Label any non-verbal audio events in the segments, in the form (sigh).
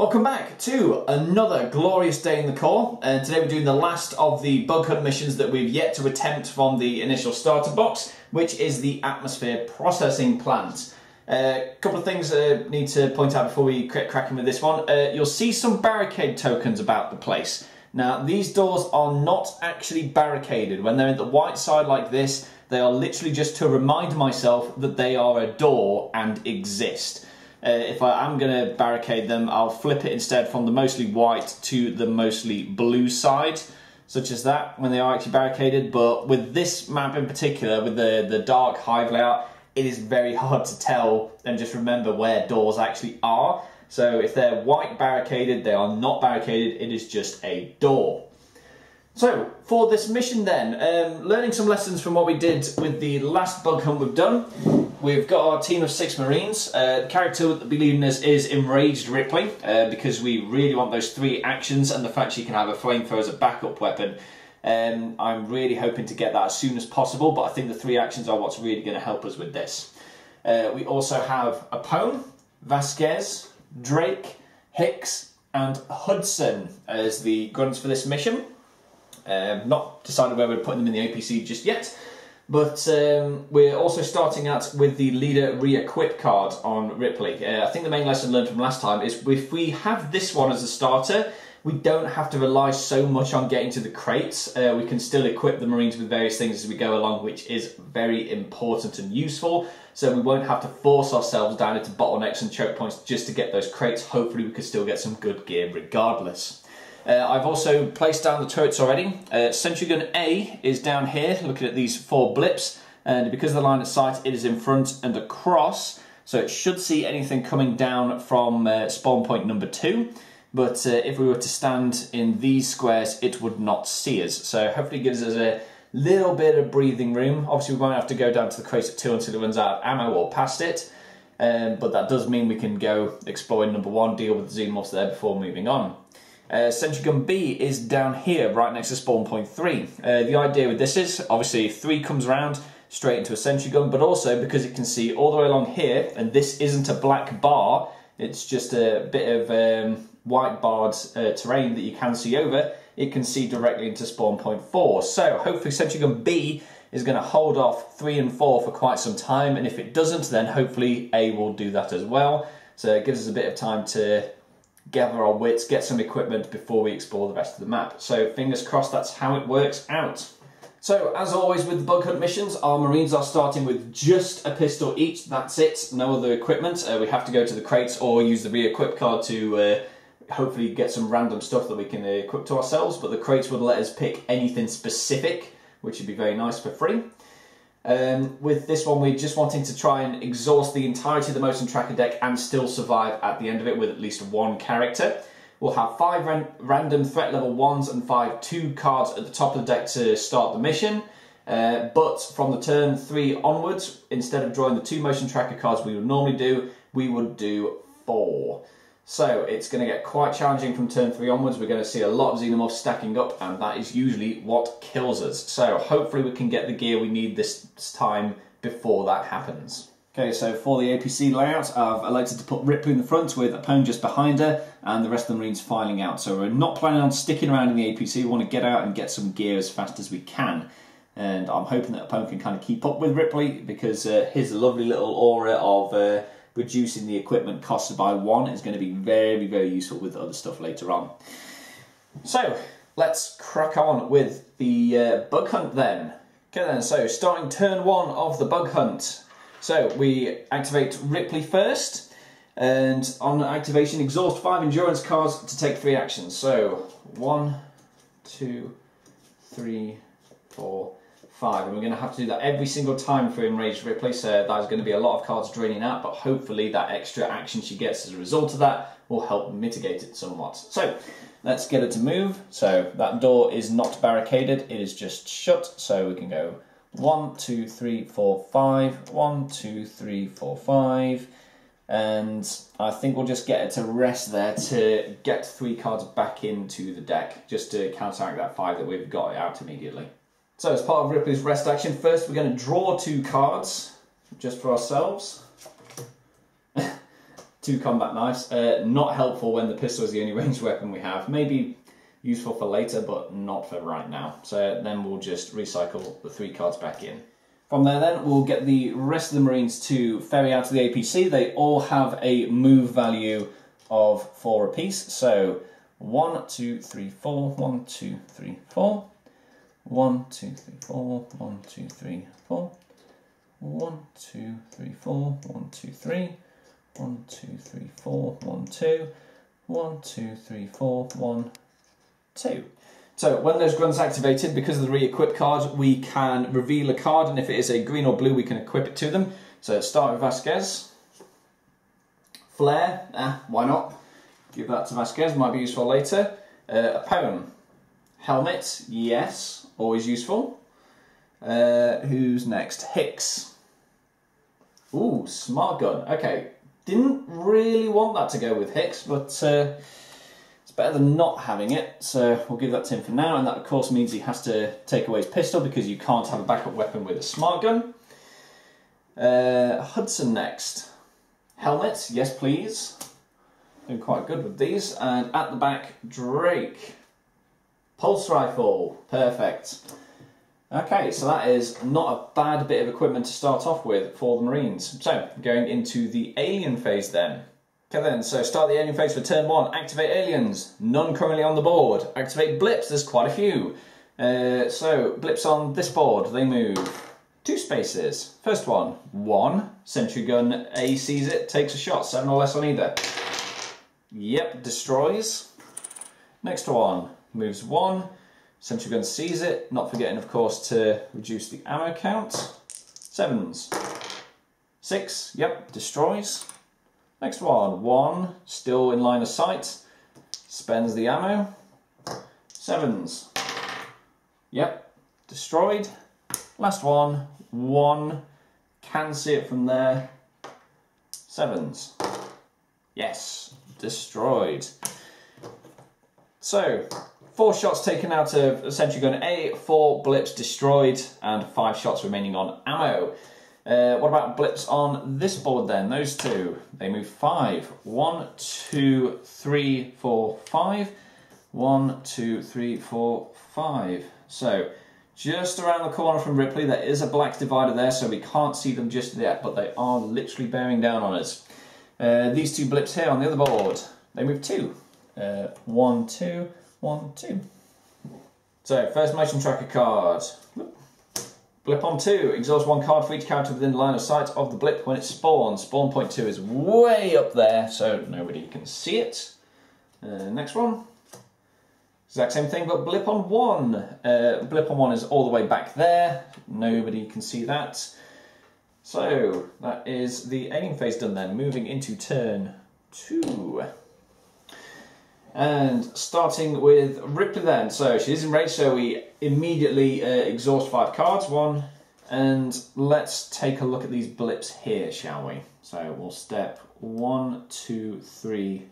Welcome back to another glorious day in the Corps. And today we're doing the last of the bug hunt missions that we've yet to attempt from the initial starter box, which is the atmosphere processing plant. A uh, couple of things I uh, need to point out before we get cracking with this one. Uh, you'll see some barricade tokens about the place. Now, these doors are not actually barricaded. When they're in the white side like this, they are literally just to remind myself that they are a door and exist. Uh, if I am going to barricade them, I'll flip it instead from the mostly white to the mostly blue side, such as that, when they are actually barricaded. But with this map in particular, with the, the dark hive layout, it is very (laughs) hard to tell and just remember where doors actually are. So if they're white barricaded, they are not barricaded, it is just a door. So, for this mission then, um, learning some lessons from what we did with the last bug hunt we've done. We've got our team of six Marines. Uh, the character that will be leading us is Enraged Ripley, uh, because we really want those three actions and the fact she can have a flamethrower as a backup weapon. Um, I'm really hoping to get that as soon as possible, but I think the three actions are what's really going to help us with this. Uh, we also have Apone, Vasquez, Drake, Hicks, and Hudson as the guns for this mission. Um, not decided where we're putting them in the APC just yet, but um, we're also starting out with the leader re-equip card on Ripley. Uh, I think the main lesson learned from last time is if we have this one as a starter, we don't have to rely so much on getting to the crates. Uh, we can still equip the Marines with various things as we go along, which is very important and useful. So we won't have to force ourselves down into bottlenecks and choke points just to get those crates. Hopefully we could still get some good gear regardless. Uh, I've also placed down the turrets already. Uh, Sentry Gun A is down here, looking at these four blips. And because of the line of sight, it is in front and across. So it should see anything coming down from uh, spawn point number two. But uh, if we were to stand in these squares, it would not see us. So hopefully it gives us a little bit of breathing room. Obviously we won't have to go down to the crate at two until it runs out of ammo or past it. Um, but that does mean we can go exploring number one, deal with the xenomorphs there before moving on. Uh, Sentry Gun B is down here, right next to spawn point 3. Uh, the idea with this is, obviously, 3 comes around straight into a Sentry Gun, but also because it can see all the way along here, and this isn't a black bar, it's just a bit of um, white barred uh, terrain that you can see over, it can see directly into spawn point 4. So, hopefully Sentry Gun B is going to hold off 3 and 4 for quite some time, and if it doesn't, then hopefully A will do that as well. So it gives us a bit of time to gather our wits, get some equipment before we explore the rest of the map. So fingers crossed that's how it works out. So as always with the bug hunt missions, our marines are starting with just a pistol each, that's it, no other equipment. Uh, we have to go to the crates or use the re-equip card to uh, hopefully get some random stuff that we can equip to ourselves, but the crates would let us pick anything specific, which would be very nice for free. Um, with this one, we're just wanting to try and exhaust the entirety of the motion tracker deck and still survive at the end of it with at least one character. We'll have five ran random threat level ones and five two cards at the top of the deck to start the mission. Uh, but from the turn three onwards, instead of drawing the two motion tracker cards we would normally do, we would do four. So it's going to get quite challenging from turn 3 onwards. We're going to see a lot of Xenomorphs stacking up and that is usually what kills us. So hopefully we can get the gear we need this time before that happens. Okay, so for the APC layout, I've elected to put Ripley in the front with Apone just behind her and the rest of the Marines filing out. So we're not planning on sticking around in the APC, we want to get out and get some gear as fast as we can. And I'm hoping that Apone can kind of keep up with Ripley because uh, his lovely little aura of uh, reducing the equipment costs by one is going to be very, very useful with other stuff later on. So, let's crack on with the uh, bug hunt then. Okay then, so starting turn one of the bug hunt. So we activate Ripley first, and on activation exhaust five endurance cards to take three actions. So one, two, three, four, five, and we're going to have to do that every single time for Enraged Ripley, so there's going to be a lot of cards draining out, but hopefully that extra action she gets as a result of that will help mitigate it somewhat. So, let's get her to move. So, that door is not barricaded, it is just shut, so we can go one, two, three, four, five, one, two, three, four, five, and I think we'll just get it to rest there to get three cards back into the deck, just to counteract that five that we've got out immediately. So as part of Ripley's rest action, first we're going to draw two cards just for ourselves. (laughs) two combat knives. Uh, not helpful when the pistol is the only (laughs) ranged weapon we have. Maybe useful for later, but not for right now. So then we'll just recycle the three cards back in. From there then, we'll get the rest of the Marines to ferry out to the APC. They all have a move value of four apiece. So one, two, three, four, one, two, three, four. One, two, three, four, one, two, three, four. One, two, three, four, one, two, three. One, two, three, four, one, two. One, two, three, four, one, two. So when those grunts activated, because of the re-equip card, we can reveal a card, and if it is a green or blue, we can equip it to them. So start with Vasquez. Flare, ah, why not? Give that to Vasquez, might be useful later. Uh, Apone. Helmet, yes, always useful. Uh, who's next? Hicks. Ooh, smart gun. Okay, didn't really want that to go with Hicks, but uh, it's better than not having it. So we'll give that to him for now, and that of course means he has to take away his pistol because you can't have a backup weapon with a smart gun. Uh, Hudson next. Helmets, yes please. Doing quite good with these. And at the back, Drake. Pulse rifle, perfect. Okay, so that is not a bad bit of equipment to start off with for the Marines. So, going into the alien phase then. Okay then, so start the alien phase for turn one. Activate aliens, none currently on the board. Activate blips, there's quite a few. Uh, so, blips on this board, they move two spaces. First one, one. Sentry gun A sees it, takes a shot, seven or less on either. Yep, destroys. Next one, moves one. Sentry gun sees it, not forgetting, of course, to reduce the ammo count. Sevens. Six, yep, destroys. Next one, one, still in line of sight, spends the ammo. Sevens. Yep, destroyed. Last one, one, can see it from there. Sevens. Yes, destroyed. So, four shots taken out of Sentry Gun A, four blips destroyed, and five shots remaining on ammo. Uh, what about blips on this board then? Those two, they move five. One, two, three, four, five. One, two, three, four, five. So, just around the corner from Ripley, there is a black divider there, so we can't see them just yet, but they are literally bearing down on us. Uh, these two blips here on the other board, they move two. Uh, one, two, one, two. So, first motion tracker card. Blip on two, exhaust one card for each character within the line of sight of the blip when it spawns. Spawn point two is way up there, so nobody can see it. Uh, next one. Exact same thing, but blip on one. Uh, blip on one is all the way back there. Nobody can see that. So, that is the alien phase done then. Moving into turn two. And starting with Ripley then. So she's in range, so we immediately uh, exhaust five cards. One. And let's take a look at these blips here, shall we? So we'll step one, two, three,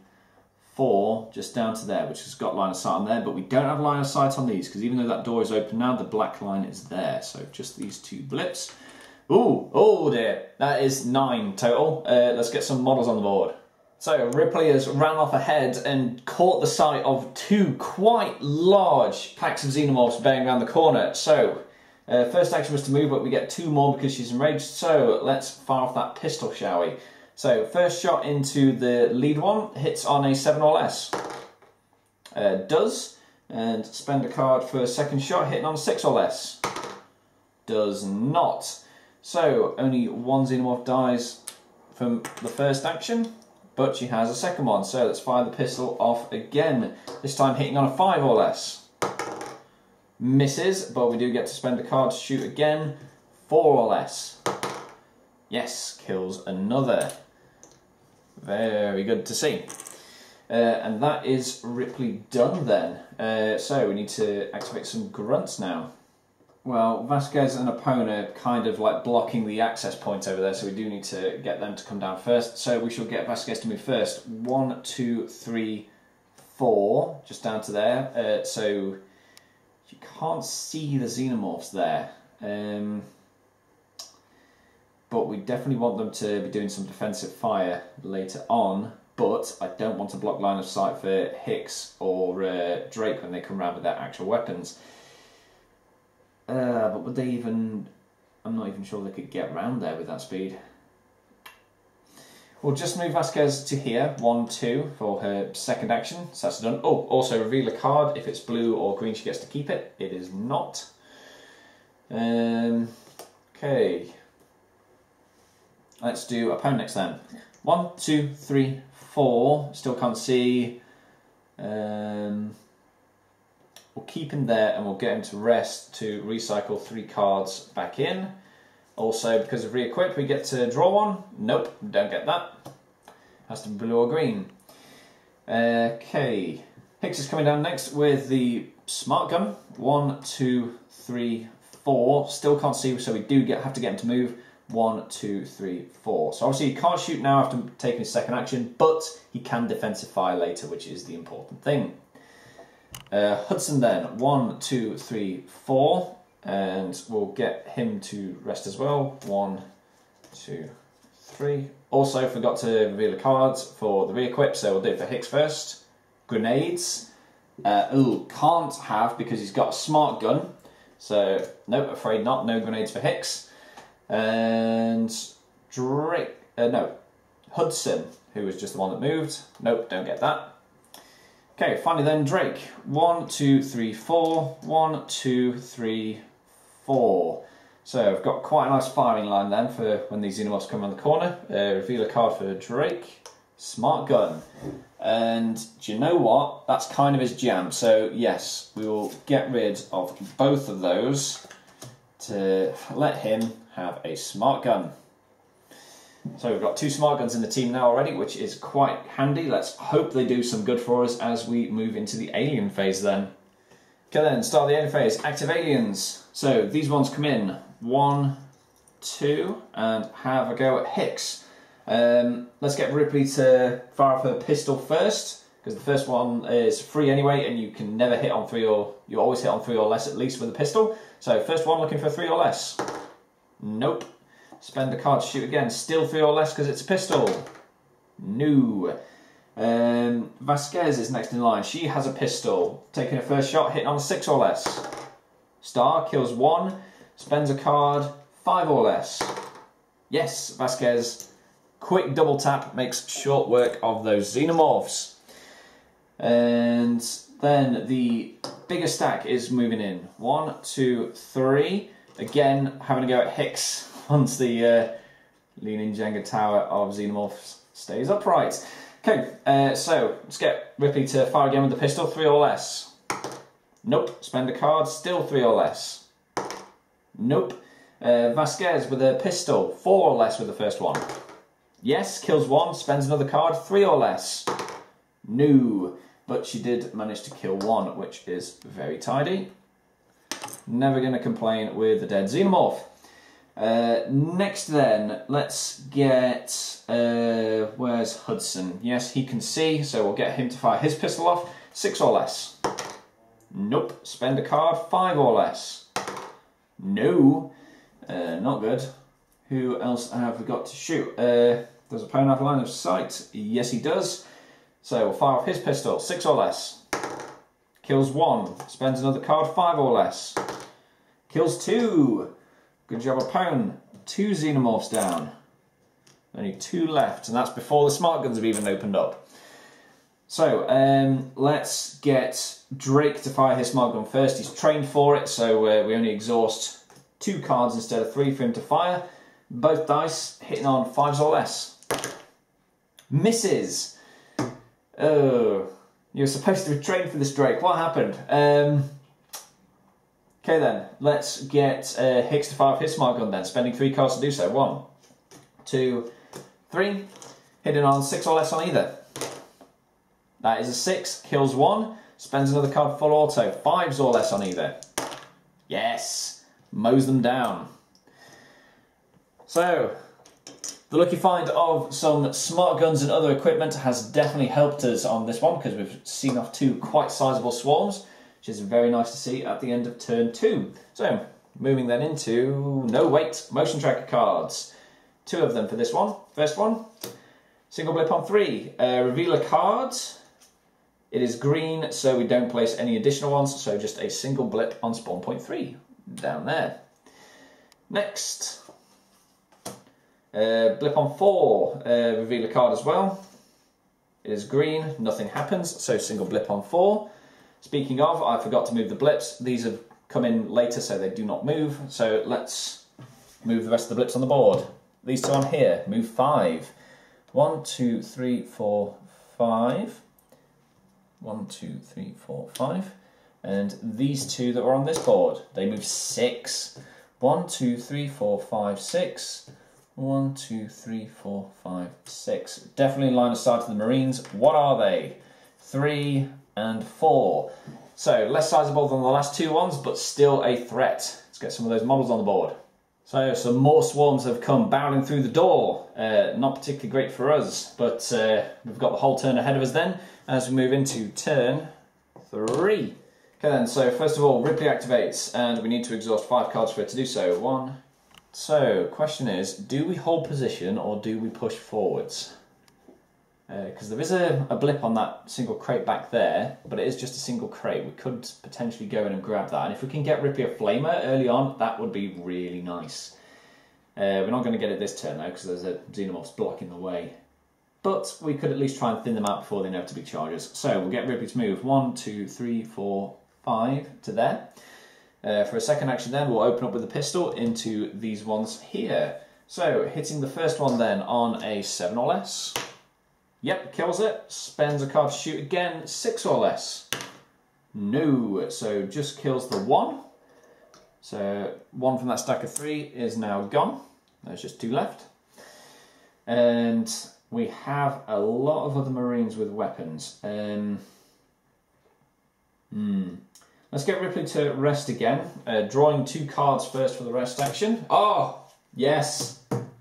four, just down to there, which has got line of sight on there, but we don't have line of sight on these, because even though that door is open now, the black line is there. So just these two blips. Ooh, oh dear, that is nine total. Uh, let's get some models on the board. So Ripley has ran off ahead and caught the sight of two quite large packs of xenomorphs bearing around the corner. So uh, first action was to move, but we get two more because she's enraged. So let's fire off that pistol, shall we? So first shot into the lead one hits on a seven or less. Uh, does and spend a card for a second shot hitting on six or less. Does not. So only one xenomorph dies from the first action but she has a second one. So let's fire the pistol off again, this time hitting on a 5 or less. Misses, but we do get to spend a card to shoot again, 4 or less. Yes, kills another. Very good to see. Uh, and that is Ripley done then. Uh, so we need to activate some grunts now. Well, Vasquez and Apone kind of like blocking the access point over there, so we do need to get them to come down first. So we shall get Vasquez to move first. One, two, three, four, just down to there. Uh, so you can't see the xenomorphs there. Um, but we definitely want them to be doing some defensive fire later on. But I don't want to block line of sight for Hicks or uh, Drake when they come around with their actual weapons. Uh, but would they even? I'm not even sure they could get round there with that speed. We'll just move Vasquez to here, 1, 2, for her second action. So that's done. Oh, also reveal a card. If it's blue or green, she gets to keep it. It is not. Um, okay. Let's do Apone next then. One, two, three, four. Still can't see. Um, we'll keep him there and we'll get him to rest to recycle three cards back in. Also, because of re-equip, we get to draw one. Nope, don't get that. Has to be blue or green. Okay, Hicks is coming down next with the smart gun. One, two, three, four. Still can't see, so we do get have to get him to move. One, two, three, four. So obviously he can't shoot now after taking his second action, but he can defensive fire later, which is the important thing. Uh, Hudson then, one, two, three, four and we'll get him to rest as well. One, two, three. Also forgot to reveal the cards for the re-equip, so we'll do it for Hicks first. Grenades. Uh, ooh, can't have because he's got a smart gun. So, no, afraid not. No grenades for Hicks. And Drake, uh, no, Hudson, who was just the one that moved. Nope, don't get that. Okay, finally then Drake. One, two, three, four. One, two, three, four. So I've got quite a nice firing line then for when these Xenomorphs come around the corner. Uh, reveal a card for Drake. Smart gun. And do you know what? That's kind of his jam. So yes, we will get rid of both of those to let him have a smart gun. So we've got two smart guns in the team now already, which is quite handy. Let's hope they do some good for us as we move into the alien phase then. Okay then, start the alien phase. Active aliens. So these ones come in. One, two, and have a go at Hicks. Um, let's get Ripley to fire off her pistol first, because the first one is free anyway, and you can never hit on three or you always hit on three or less at least with a pistol. So first one looking for three or less. Nope. Spend the card to shoot again. Still three or less because it's a pistol. No. Um, Vasquez is next in line. She has a pistol. Taking her first shot, hitting on six or less. Star kills one, spends a card, five or less. Yes, Vasquez. Quick double tap makes short work of those xenomorphs. And then the bigger stack is moving in. One, two, three. Again, having a go at Hicks once the uh, leaning Jenga tower of xenomorphs stays upright. Okay, uh, so let's get Ripley to fire again with the pistol, three or less. Nope, spend a card, still three or less. Nope. Uh, Vasquez with a pistol, four or less with the first one. Yes, kills one, spends another card, three or less. No, but she did manage to kill one, which is very tidy. Never going to complain with the dead xenomorph. Uh, next then, let's get, uh, where's Hudson? Yes, he can see, so we'll get him to fire his pistol off. Six or less. Nope. Spend a card, five or less. No. Uh, not good. Who else have we got to shoot? Uh, does Apone have line of sight? Yes, he does. So we'll fire off his pistol, six or less. Kills one. Spends another card, five or less. Kills two. Good job, Apone. Two xenomorphs down. Only two left, and that's before the smart guns have even opened up. So, um, let's get Drake to fire his smart gun first. He's trained for it, so uh, we only exhaust two cards instead of three for him to fire. Both dice hitting on fives or less. Misses. Oh, you're supposed to be trained for this, Drake. What happened? Um, Okay then, let's get uh, Hicks to fire his smart gun then, spending three cards to do so. One, two, three. Hitting on six or less on either. That is a six, kills one, spends another card full auto. Fives or less on either. Yes, mows them down. So, the lucky find of some smart guns and other equipment has definitely helped us on this one because we've seen off two quite sizable swarms which is very nice to see at the end of turn two. So, moving then into, no wait, motion tracker cards. two of them for this one. First one, single blip on three. Uh, reveal a card. It is green, so we don't place any additional ones, so just a single blip on spawn point three down there. Next, uh, blip on four, uh, reveal a card as well. It is green, nothing happens, so single blip on four. Speaking of, I forgot to move the blips. These have come in later, so they do not move. So let's move the rest of the blips on the board. These two on here, move five. One, two, three, four, five. One, two, three, four, five. And these two that were on this board, they move six. One, two, three, four, five, six. One, two, three, four, five, six. Definitely in line of sight to the Marines. What are they? Three and four. So less sizable than the last two ones, but still a threat. Let's get some of those models on the board. So some more swarms have come barreling through the door. Uh, not particularly great for us, but uh, we've got the whole turn ahead of us then as we move into turn three. Okay then, so first of all, Ripley activates, and we need to exhaust five cards for it to do so. One. So, question is, do we hold position or do we push forwards? Because uh, there is a, a blip on that single crate back there, but it is just a single crate. We could potentially go in and grab that. And if we can get Ripley a Flamer early on, that would be really nice. Uh, we're not going to get it this turn though, because there's a Xenomorphs blocking the way. But we could at least try and thin them out before they inevitably charges. So we'll get Ripley to move one, two, three, four, five to there. Uh, for a second action then, we'll open up with the pistol into these ones here. So, hitting the first one then on a 7 or less. Yep, kills it. Spends a card to shoot again, 6 or less. No, so just kills the 1. So, 1 from that stack of 3 is now gone. There's just 2 left. And we have a lot of other Marines with weapons. Um, hmm. Let's get Ripley to rest again. Uh, drawing two cards first for the rest action. Oh, yes.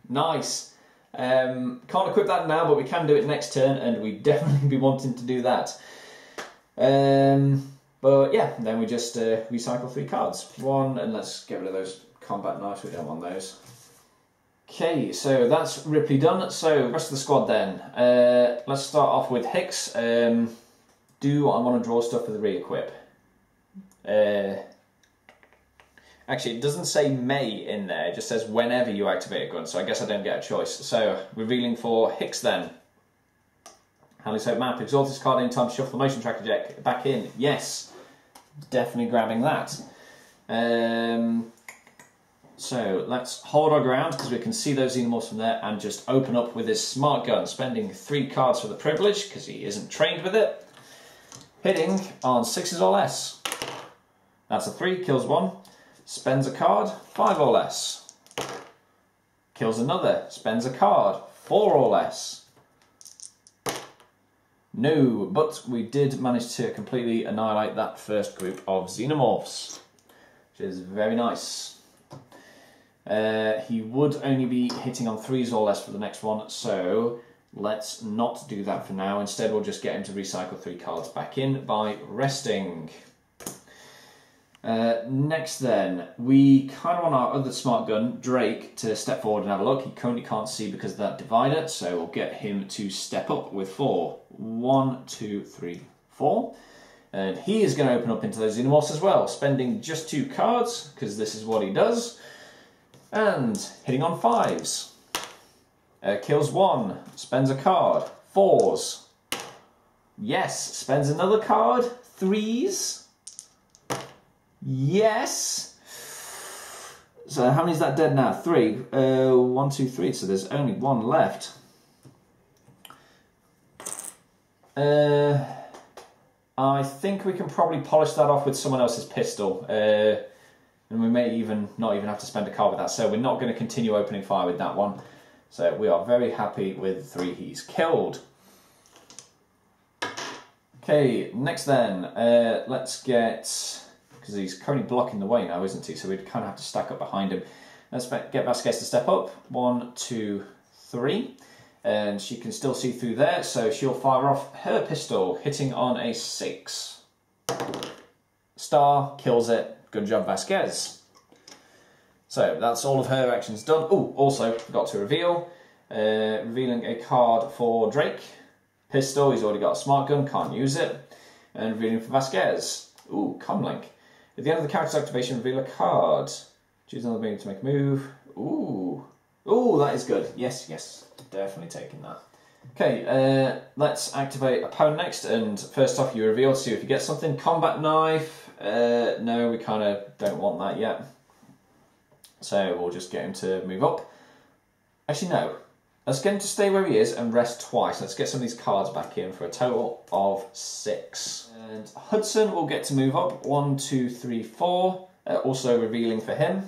Nice. Um, can't equip that now, but we can do it next turn, and we (laughs) definitely be wanting to do that. Um, but yeah, then we just uh, recycle three cards. One, and let's get rid of those combat knives, we don't want those. Okay, so that's Ripley done. So, rest of the squad then. Uh, let's start off with Hicks. Um, do I want to draw stuff for the re-equip? Uh, actually, it doesn't say may in there, it just says whenever you activate a gun, so I guess I don't get a choice. So, revealing for Hicks then. Hadley's Hope map, exalt this card anytime to shuffle the motion tracker deck back in. Yes, definitely grabbing that. Um, so let's hold our ground because we can see those xenomorphs from there and just open up with his smart gun, spending three cards for the privilege because he isn't trained with it. Hitting on sixes or less. That's a three, kills one. Spends a card, five or less. Kills another, spends a card, four or less. No, but we did manage to completely annihilate that first group of xenomorphs, which is very nice. Uh, he would only be hitting on threes or less for the next one, so let's not do that for now. Instead, we'll just get him to recycle three cards back in by resting. Uh, next then, we kind of want our other smart gun, Drake, to step forward and have a look. He currently can't see because of that divider, so we'll get him to step up with four. One, two, three, four. And he is going to open up into those Xenomorphs as well, spending just two cards, because this is what he does. And hitting on fives. Uh, kills one, spends a card. Fours. Yes, spends another card. Threes. Yes. So how many is that dead now? Three. Uh, one, two, three. So there's only one left. Uh, I think we can probably polish that off with someone else's pistol. Uh, and we may even not even have to spend a card with that. So we're not going to continue opening fire with that one. So we are very happy with three he's killed. Okay, next then, uh, let's get because he's currently blocking the way now, isn't he? So we'd kind of have to stack up behind him. Let's get Vasquez to step up. One, two, three. And she can still see through there, so she'll fire off her pistol, hitting on a six. Star kills it. Good job, Vasquez. So that's all of her actions done. Oh, also forgot to reveal. Uh, revealing a card for Drake. Pistol, he's already got a smart gun, can't use it. And revealing for Vasquez. Ooh, Comlink. At the end of the character's activation, reveal a card. Choose another being to make a move. Ooh. Ooh, that is good. Yes, yes. Definitely taking that. Okay, uh, let's activate Apone next. And first off, you reveal to see if you get something. Combat knife. Uh, no, we kind of don't want that yet. So we'll just get him to move up. Actually, no. Let's get him to stay where he is and rest twice. Let's get some of these cards back in for a total of six. And Hudson will get to move up. One, two, three, four. Uh, also revealing for him.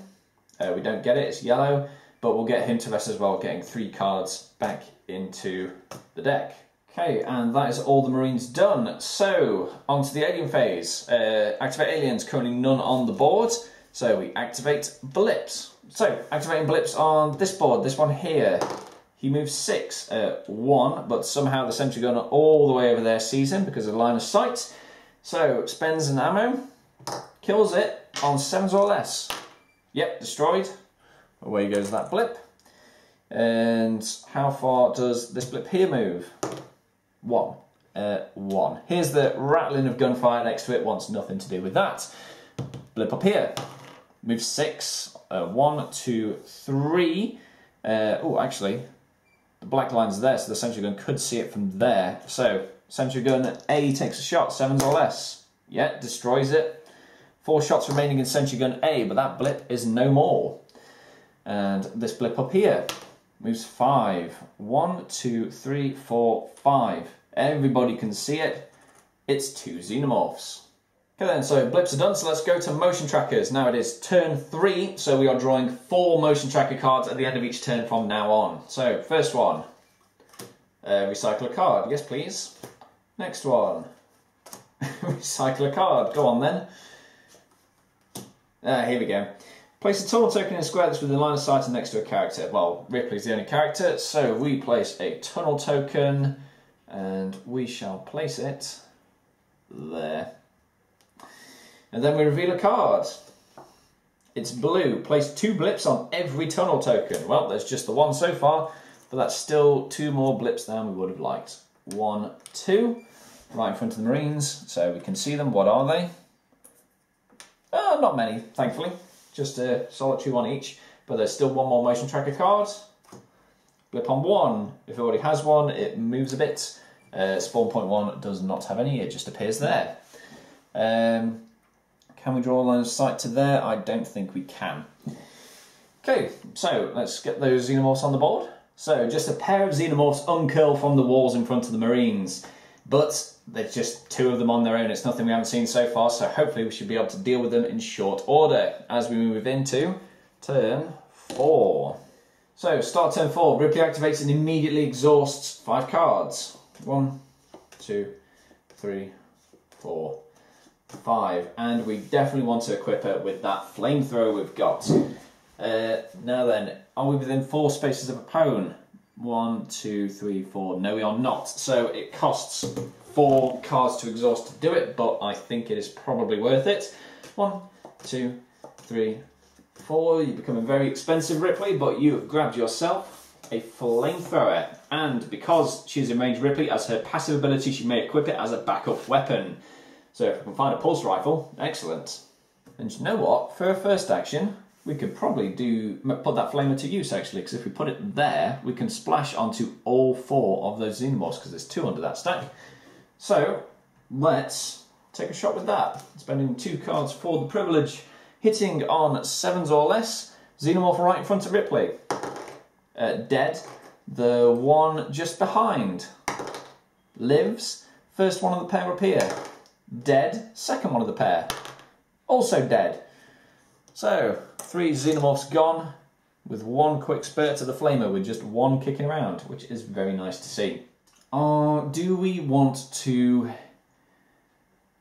Uh, we don't get it, it's yellow. But we'll get him to rest as well, getting three cards back into the deck. Okay, and that is all the Marines done. So, on to the alien phase. Uh, activate aliens, currently none on the board. So we activate blips. So, activating blips on this board, this one here. He moves six, uh, one, but somehow the sentry gun all the way over there sees him because of line of sight. So, spends an ammo, kills it on sevens or less. Yep, destroyed. Away goes that blip. And how far does this blip here move? One. Uh, one. Here's the rattling of gunfire next to it, wants nothing to do with that. Blip up here. Move six. Uh, one, two, three. Uh, oh, actually, the black line's there, so the sentry gun could see it from there. So, sentry gun A takes a shot, sevens or less. Yeah, destroys it. Four shots remaining in sentry gun A, but that blip is no more. And this blip up here moves five. One, two, three, four, five. Everybody can see it. It's two xenomorphs. Okay then, so blips are done, so let's go to motion trackers. Now it is turn three, so we are drawing four motion tracker cards at the end of each turn from now on. So, first one, uh, recycle a card. Yes, please. Next one, (laughs) recycle a card. Go on then. Ah, here we go. Place a tunnel token in a square that's within line of sight and next to a character. Well, Ripley's the only character, so we place a tunnel token, and we shall place it there. And then we reveal a card. It's blue. Place two blips on every tunnel token. Well, there's just the one so far, but that's still two more blips than we would have liked. One, two, right in front of the Marines, so we can see them. What are they? Uh, not many, thankfully. Just a solitary one each, but there's still one more motion tracker card. Blip on one. If it already has one, it moves a bit. Uh, spawn point one does not have any, it just appears there. Um, can we draw a line of sight to there? I don't think we can. Okay, so let's get those xenomorphs on the board. So just a pair of xenomorphs uncurl from the walls in front of the Marines. But there's just two of them on their own. It's nothing we haven't seen so far, so hopefully we should be able to deal with them in short order as we move into turn four. So, start turn four. Ripley activates and immediately exhausts five cards. One, two, three, four, five, and we definitely want to equip her with that flamethrower we've got. Uh, now then, are we within four spaces of a pawn? One, two, three, four. No, we are not. So it costs four cards to exhaust to do it, but I think it is probably worth it. One, two, three, four. You become a very expensive Ripley, but you have grabbed yourself a flamethrower. And because she's in range Ripley, as her passive ability, she may equip it as a backup weapon. So if we can find a pulse rifle, excellent. And you know what? For a first action, we could probably do put that flamer to use actually, because if we put it there, we can splash onto all four of those xenomorphs, because there's two under that stack. So let's take a shot with that. Spending two cards for the privilege, hitting on sevens or less. Xenomorph right in front of Ripley. Uh, dead. The one just behind lives. First one of the pair up here dead. Second one of the pair, also dead. So, three xenomorphs gone, with one quick spurt to the flamer, with just one kicking around, which is very nice to see. Uh, do we want to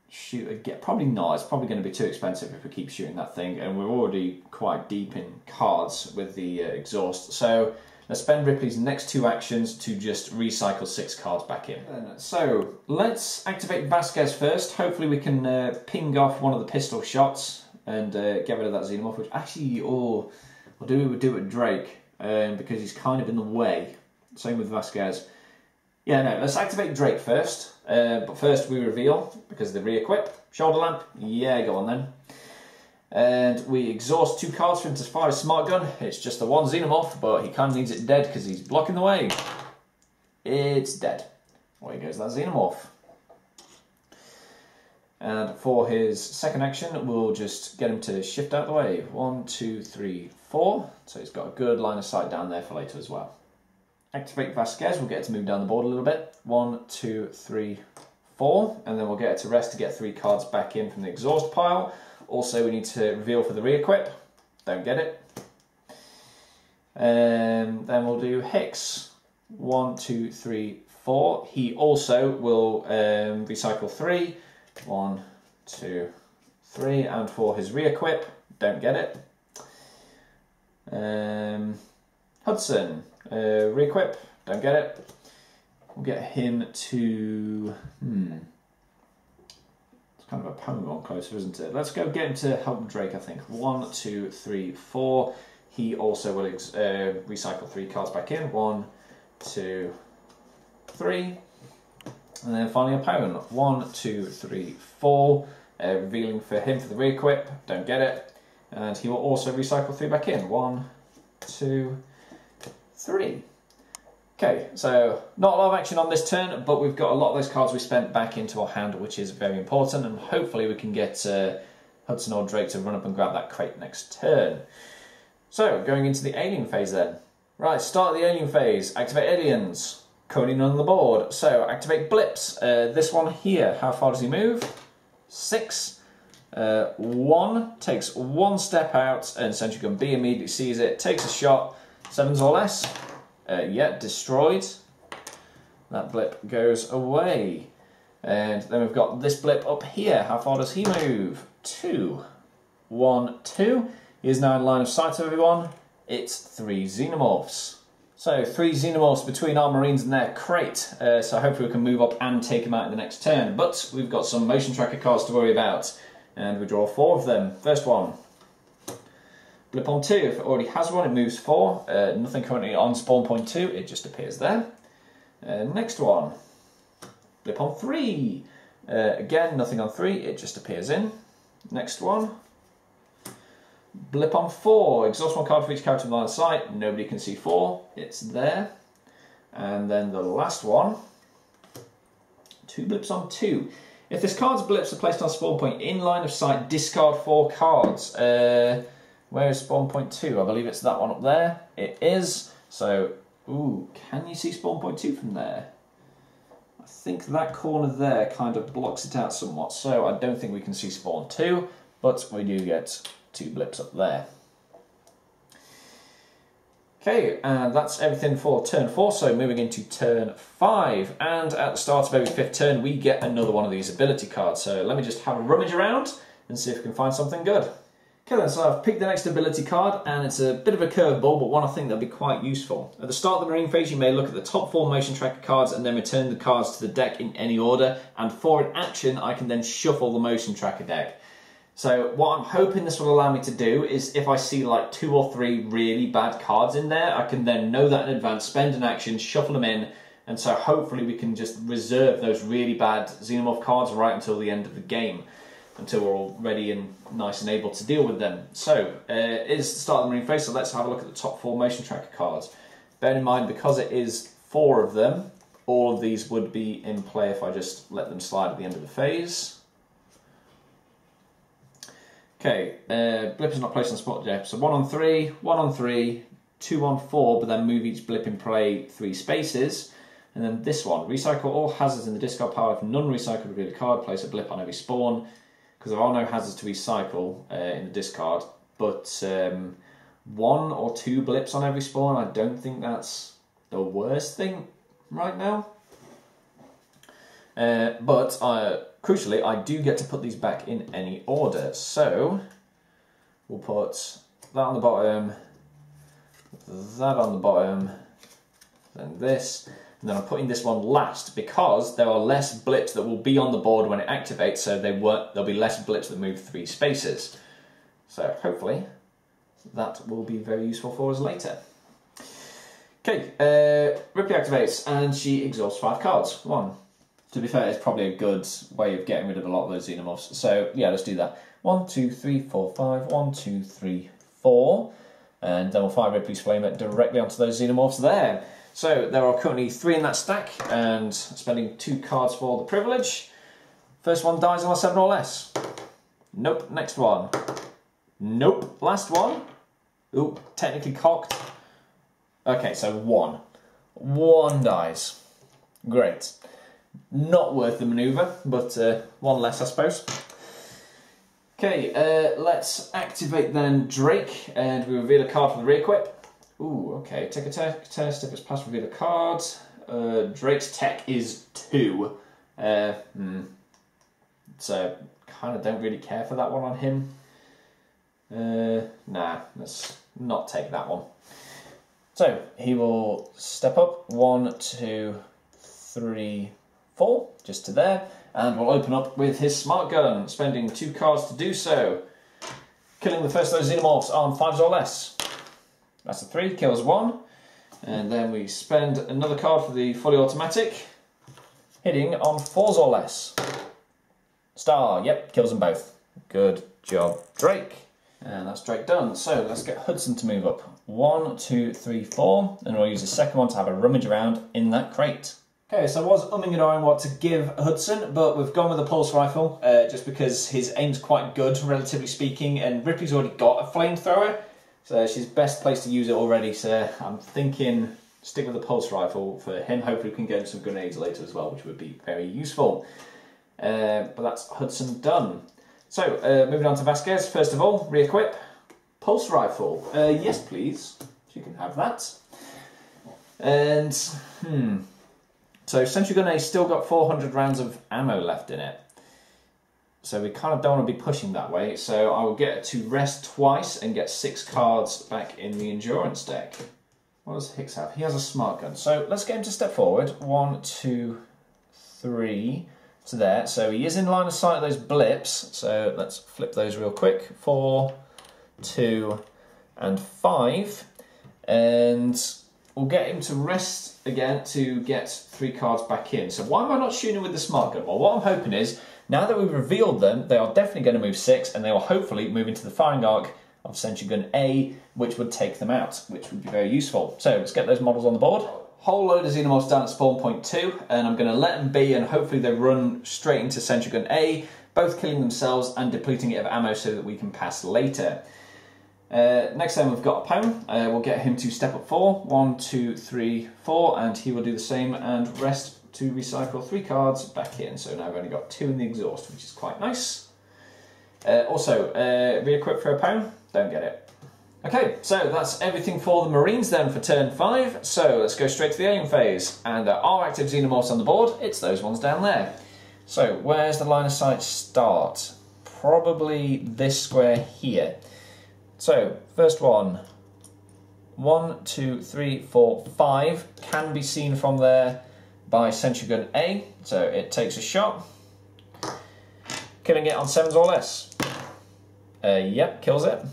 shoot again? Probably not. It's probably going to be too expensive if we keep shooting that thing, and we're already quite deep in cards with the uh, exhaust. So Let's spend Ripley's next two actions to just recycle six cards back in. So let's activate Vasquez first. Hopefully we can uh, ping off one of the pistol shots and uh, get rid of that Xenomorph, which actually, oh, We'll do we would do it with Drake um, because he's kind of in the way. Same with Vasquez. Yeah, no, let's activate Drake first. Uh, but first we reveal, because the re-equip, shoulder lamp, yeah, go on then. And we exhaust two cards for him to fire a smart gun. It's just the one xenomorph, but he kind of needs it dead because he's blocking the way. It's dead. Away goes that xenomorph. And for his second action, we'll just get him to shift out the way. One, two, three, four. So he's got a good line of sight down there for later as well. Activate Vasquez, we'll get it to move down the board a little bit. One, two, three, four. And then we'll get it to rest to get three cards back in from the exhaust pile. Also, we need to reveal for the re-equip. Don't get it. Um, then we'll do Hicks. One, two, three, four. He also will um, recycle three. One, two, three. And for his re-equip, don't get it. Um, Hudson, uh, re-equip, don't get it. We'll get him to, hmm, kind of a Pokemon closer, isn't it? Let's go get him to help Drake, I think. One, two, three, four. He also will uh, recycle three cards back in. One, two, three. And then finally Apone. One, two, three, four. Uh, revealing for him for the re-equip. Don't get it. And he will also recycle three back in. One, two, three. Okay, so not a lot of action on this turn, but we've got a lot of those cards we spent back into our hand, which is very important, and hopefully we can get uh, Hudson or Drake to run up and grab that crate next turn. So, going into the alien phase then. Right, start the alien phase, activate aliens, coding on the board. So, activate blips. Uh, this one here, how far does he move? Six. Uh, one, takes one step out, and Sentry Gun B immediately sees it, takes a shot, sevens or less. Uh, yeah, destroyed. That blip goes away. And then we've got this blip up here. How far does he move? Two. One, two. He is now in line of sight everyone. It's three xenomorphs. So three xenomorphs between our marines and their crate. Uh, so hopefully we can move up and take them out in the next turn. But we've got some motion tracker cards to worry about. And we draw four of them. First one. Blip on two, if it already has one, it moves four. Uh, nothing currently on spawn point two, it just appears there. Uh, next one. Blip on three. Uh, again, nothing on three, it just appears in. Next one. Blip on four. Exhaust one card for each character in line of sight. Nobody can see four. It's there. And then the last one. Two blips on two. If this card's blips are placed on spawn point in line of sight, discard four cards. Uh, where is spawn point two? I believe it's that one up there. It is. So, ooh, can you see spawn point two from there? I think that corner there kind of blocks it out somewhat. So I don't think we can see spawn two, but we do get two blips up there. Okay, and that's everything for turn four, so moving into turn five. And at the start of every fifth turn, we get another one of these ability cards. So let me just have a rummage around and see if we can find something good. Okay then, so I've picked the next ability card, and it's a bit of a curveball, but one I think that'll be quite useful. At the start of the Marine phase, you may look at the top four motion tracker cards and then return the cards to the deck in any order, and for an action, I can then shuffle the motion tracker deck. So what I'm hoping this will allow me to do is if I see like two or three really bad cards in there, I can then know that in advance, spend an action, shuffle them in, and so hopefully we can just reserve those really bad Xenomorph cards right until the end of the game, until we're all ready and nice and able to deal with them. So uh, is the start of the Marine phase, so let's have a look at the top four motion tracker cards. Bear in mind, because it is four of them, all of these would be in play if I just let them slide at the end of the phase. Okay, uh, blip is not placed on spot Jeff. So one on three, one on three, two on four, but then move each blip in play three spaces. And then this one, recycle all hazards in the discard pile. If none recycled, reveal a card, place a blip on every spawn. Because there are no hazards to recycle uh, in the discard, but um, one or two blips on every spawn, I don't think that's the worst thing right now. Uh, but uh, crucially, I do get to put these back in any order. So we'll put that on the bottom, that on the bottom, then this. And then I'm putting this one last because there are less blips that will be on the board when it activates, so they won't, there'll be less blips that move three spaces. So hopefully That will be very useful for us later. Okay, uh, Ripley activates and she exhausts five cards. One. To be fair, it's probably a good way of getting rid of a lot of those xenomorphs. So yeah, let's do that. One, two, three, four, five. One, two, three, four. And then we'll fire Ripley's Flamer directly onto those xenomorphs there. So there are currently three in that stack, and spending two cards for the privilege. First one dies on a seven or less. Nope. Next one. Nope. Last one. Oop, technically cocked. Okay, so one. One dies. Great. Not worth the manoeuvre, but uh, one less, I suppose. Okay, uh, let's activate then Drake, and we reveal a card from the re-equip. Ooh, okay, take a test, if it's passed, reveal a card. Uh, Drake's tech is two. Uh, hmm. So, kind of don't really care for that one on him. Uh, nah, let's not take that one. So, he will step up, one, two, three, four, just to there and we'll open up with his smart gun, spending two cards to do so. Killing the first of those xenomorphs on fives or less. That's a three, kills one. And then we spend another card for the fully automatic, hitting on fours or less. Star, yep, kills them both. Good job, Drake. And that's Drake done. So let's get Hudson to move up. One, two, three, four. And we'll use the second one to have a rummage around in that crate. Okay, so I was umming and ahhing what to give Hudson, but we've gone with a pulse rifle uh, just because his aim's quite good, relatively speaking, and Ripley's already got a flamethrower, so she's best placed to use it already. So I'm thinking stick with the pulse rifle for him. Hopefully, we can get him some grenades later as well, which would be very useful. Uh, but that's Hudson done. So uh, moving on to Vasquez. First of all, re-equip pulse rifle. Uh, yes, please. You can have that. And hmm. So Sentry Gun still got 400 rounds of ammo left in it. So we kind of don't want to be pushing that way. So I will get to rest twice and get six cards back in the Endurance deck. What does Hicks have? He has a Smart Gun. So let's get him to step forward. One, two, three to there. So he is in line of sight of those blips. So let's flip those real quick. Four, two, and five. And we'll get him to rest again to get three cards back in. So why am I not shooting with the smart gun? Well, what I'm hoping is, now that we've revealed them, they are definitely going to move six, and they will hopefully move into the firing arc of Sentry Gun A, which would take them out, which would be very useful. So let's get those models on the board. Whole load of Xenomorphs down at spawn point two, and I'm going to let them be, and hopefully they run straight into Sentry Gun A, both killing themselves and depleting it of ammo so that we can pass later. Uh, next time we've got a pound, uh, we'll get him to step up four. One, two, three, four, and he will do the same and rest to recycle three cards back in. So now I've only got two in the exhaust, which is quite nice. Uh, also, uh, re-equip for a pound, don't get it. Okay, so that's everything for the Marines then for turn five. So let's go straight to the alien phase. And there are active xenomorphs on the board, it's those ones down there. So where's the line of sight start? Probably this square here. So, first one. One, two, three, four, five can be seen from there by Sentry Gun A. So it takes a shot. Killing it on sevens or less. Uh, yep, kills it.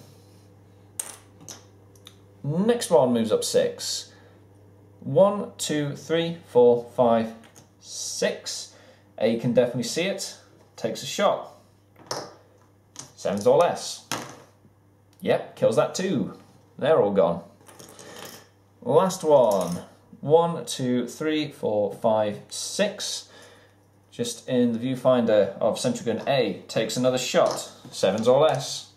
Next one moves up six. One, two, three, four, five, six. A can definitely see it. Takes a shot. Sevens or less. Yep, kills that too. They're all gone. Last one. One, two, three, four, five, six. Just in the viewfinder of Sentry Gun A. Takes another shot. Sevens or less.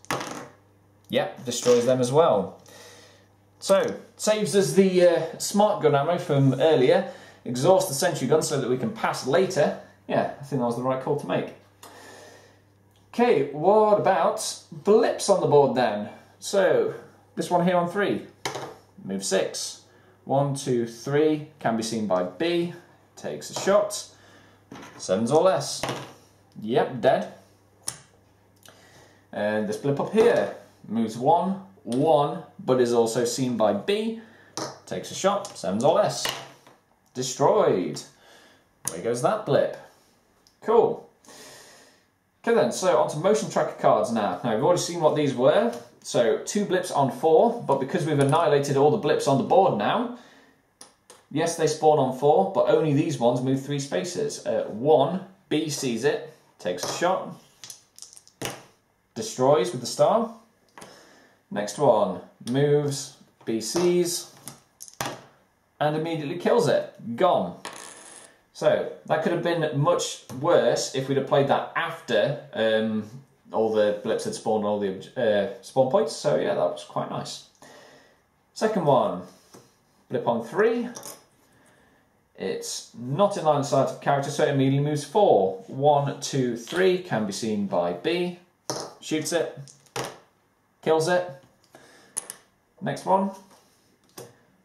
Yep, destroys them as well. So, saves us the uh, smart gun ammo from earlier. Exhaust the sentry gun so that we can pass later. Yeah, I think that was the right call to make. Okay, what about blips on the board then? So, this one here on three, move six. One, two, three, can be seen by B, takes a shot. Sevens or less. Yep, dead. And this blip up here, moves one, one, but is also seen by B, takes a shot, sevens or less. Destroyed. Where goes that blip? Cool. Okay then, so onto motion tracker cards now. Now we've already seen what these were. So two blips on four, but because we've annihilated all the blips on the board now, yes, they spawn on four, but only these ones move three spaces. Uh, one, B sees it, takes a shot, destroys with the star. Next one moves, B sees, and immediately kills it. Gone. So that could have been much worse if we'd have played that after um, all the blips had spawned all the uh, spawn points. So yeah, that was quite nice. Second one, blip on three. It's not in line of sight of character, so it immediately moves four. One, two, three can be seen by B. Shoots it, kills it. Next one,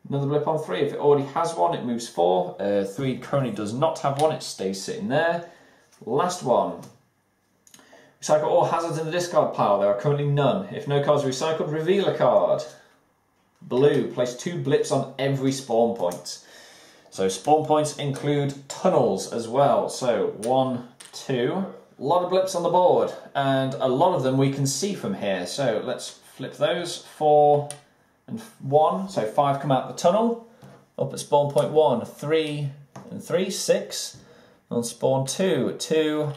Another blip on three. If it already has one, it moves four. Uh, three currently does not have one. It stays sitting there. Last one. Recycle all hazards in the discard pile. There are currently none. If no cards are recycled, reveal a card. Blue. Place two blips on every spawn point. So spawn points include tunnels as well. So one, two. A lot of blips on the board. And a lot of them we can see from here. So let's flip those. Four, and one, so five come out the tunnel. Up at spawn point one, three and three, six. On spawn two, two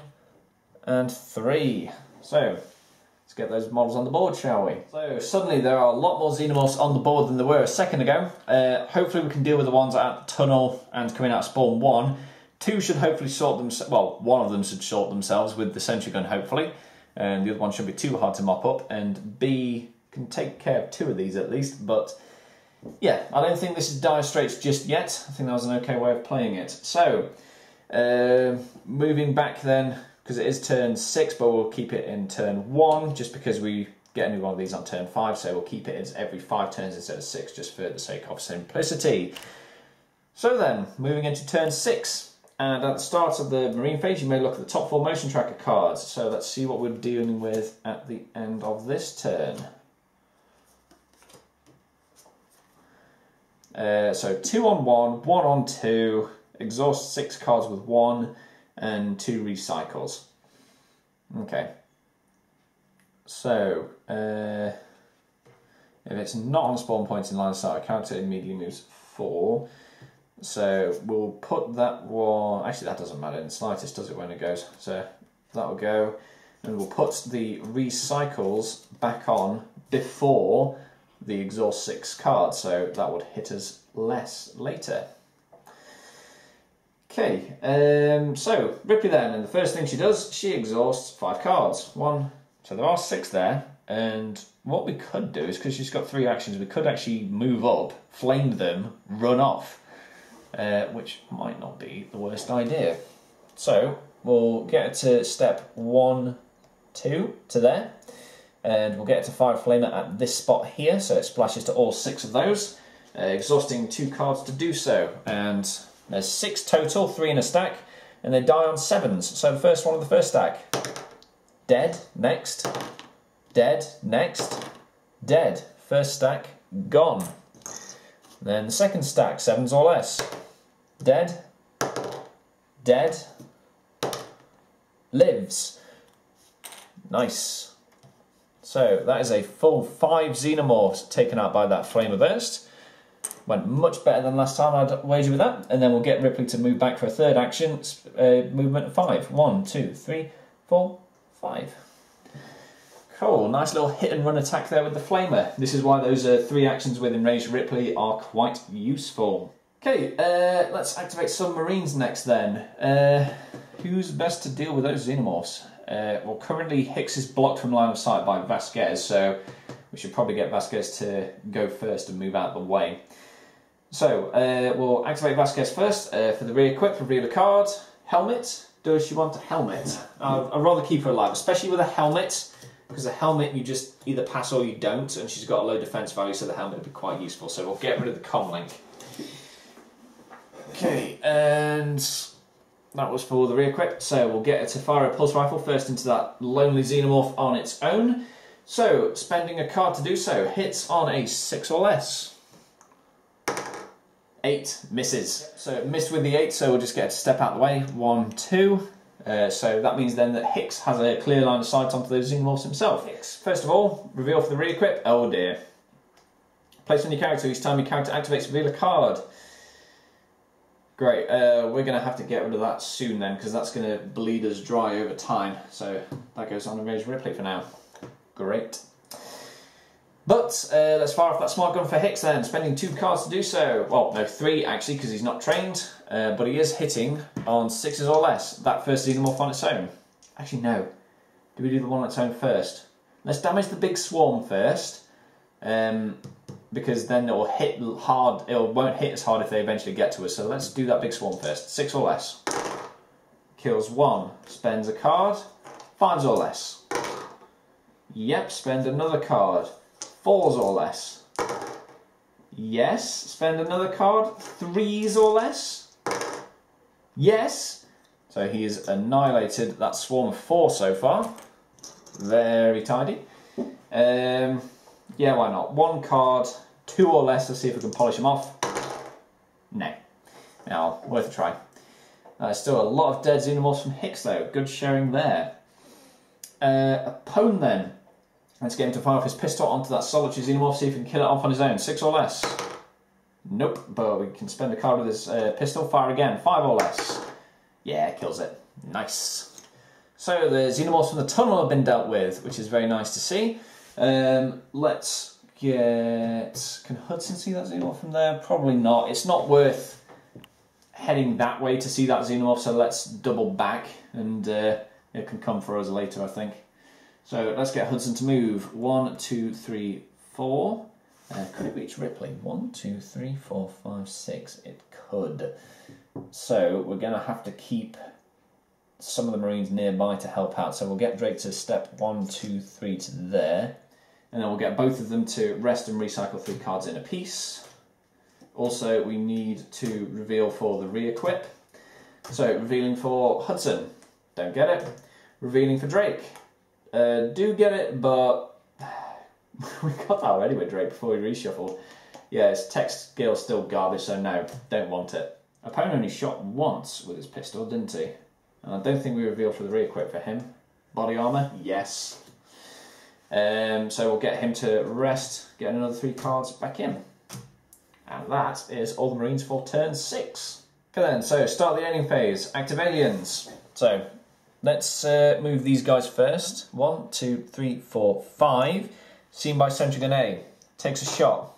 and three. So let's get those models on the board, shall we? So suddenly there are a lot more xenomorphs on the board than there were a second ago. Uh, hopefully we can deal with the ones at the tunnel and coming out of spawn one. Two should hopefully sort them. Well, one of them should sort themselves with the sentry gun, hopefully, and the other one should be too hard to mop up. And B can take care of two of these at least, but yeah, I don't think this is dire straits just yet. I think that was an okay way of playing it. So, uh, moving back then, because it is turn six, but we'll keep it in turn one, just because we get a new one of these on turn five, so we'll keep it as every five turns instead of six, just for the sake of simplicity. So then, moving into turn six, and at the start of the marine phase, you may look at the top four motion tracker cards. So let's see what we're dealing with at the end of this turn. Uh, so two on one, one on two, exhaust six cards with one, and two recycles. Okay. So, uh, if it's not on spawn point in line of sight, character immediately moves four. So we'll put that one, actually that doesn't matter in the slightest, does it, when it goes? So that'll go, and we'll put the recycles back on before the exhaust six card, so that would hit us less later. Okay, um, so Ripley then, and the first thing she does, she exhausts five cards. One, so there are six there, and what we could do is, because she's got three actions, we could actually move up, flame them, run off, uh, which might not be the worst idea. So, we'll get to step one, two, to there and we'll get to Fire Flamer at this spot here, so it splashes to all six of those, uh, exhausting two cards to do so. And there's six total, three in a stack, and they die on sevens. So the first one of the first stack, dead, next, dead, next, dead. First stack, gone. Then the second stack, sevens or less, dead, dead, lives. Nice. So that is a full five Xenomorphs taken out by that Flamer Burst. Went much better than last time I'd wager with that. And then we'll get Ripley to move back for a third action, uh, movement five. One, two, three, four, five. Cool, nice little hit and run attack there with the Flamer. This is why those uh, three actions with Enraged Ripley are quite useful. Okay, uh, let's activate some Marines next then. Uh, who's best to deal with those Xenomorphs? Uh, well, currently Hicks is blocked from line of sight by Vasquez, so we should probably get Vasquez to go first and move out the way. So, uh, we'll activate Vasquez first uh, for the re-equip, reveal a card. Helmet. Does she want a helmet? Uh, I'd rather keep her alive, especially with a helmet, because a helmet you just either pass or you don't, and she's got a low defense value, so the helmet would be quite useful. So we'll get rid of the comlink. Okay, and that was for the re-equip, so we'll get it to fire a pulse rifle first into that lonely xenomorph on its own. So, spending a card to do so, hits on a 6 or less. 8 misses. So missed with the 8, so we'll just get it to step out of the way. 1, 2. Uh, so that means then that Hicks has a clear line of sight onto those Xenomorphs himself. Hicks, first of all, reveal for the re-equip. Oh dear. Place on your character each time your character activates, reveal a card. Great, uh, we're going to have to get rid of that soon then, because that's going to bleed us dry over time. So that goes on the Rage Ripley for now. Great. But uh, let's fire off that smart gun for Hicks then, spending two cards to do so. Well, no, three actually, because he's not trained, uh, but he is hitting on sixes or less. That first xenomorph on its own. Actually, no. Do we do the one on its own first? Let's damage the big swarm first, um, because then it will hit hard. It won't hit as hard if they eventually get to us. So let's do that big swarm first. Six or less. Kills one. Spends a card. Fives or less. Yep, spend another card fours or less. Yes, spend another card, threes or less. Yes, so he has annihilated that swarm of four so far. Very tidy. Um, yeah, why not? One card, two or less, let's see if we can polish him off. No. Now, worth a try. Uh, still a lot of dead Xenomorphs from Hicks though, good sharing there. Uh, Apone then, Let's get him to fire off his pistol onto that solitary xenomorph, see if he can kill it off on his own. Six or less. Nope, but we can spend a card with his uh, pistol, fire again. Five or less. Yeah, kills it. Nice. So the xenomorphs from the tunnel have been dealt with, which is very nice to see. Um, let's get... Can Hudson see that xenomorph from there? Probably not. It's not worth heading that way to see that xenomorph, so let's double back and uh, it can come for us later, I think. So let's get Hudson to move. One, two, three, four. Uh, could it reach Ripley? One, two, three, four, five, six. It could. So we're going to have to keep some of the Marines nearby to help out. So we'll get Drake to step one, two, three to there. And then we'll get both of them to rest and recycle three cards in a piece. Also, we need to reveal for the re-equip. So, revealing for Hudson. Don't get it. Revealing for Drake. Uh, do get it, but (sighs) we got that already with Drake before we reshuffled. Yeah, his tech skill's still garbage, so no, don't want it. Apone only shot once with his pistol, didn't he? And I don't think we revealed for the re-equip for him. Body armour, yes. Um, so we'll get him to rest, get another three cards back in. And that is all the Marines for turn six. Okay then, so start the ending phase. Active aliens. So Let's uh, move these guys first. One, two, three, four, five. Seen by Gun A. Takes a shot.